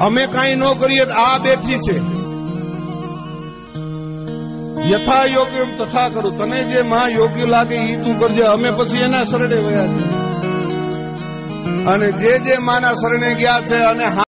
અમે કાંઈ ન કરીએ તો આ બેઠી છે. યથા યોગ્ય તથા કરું. તને જે માં યોગ્ય લાગે એ તું કરજે. અમે પછી એના શરણે વયા અને જે જે માના શરણે ગયા છે અને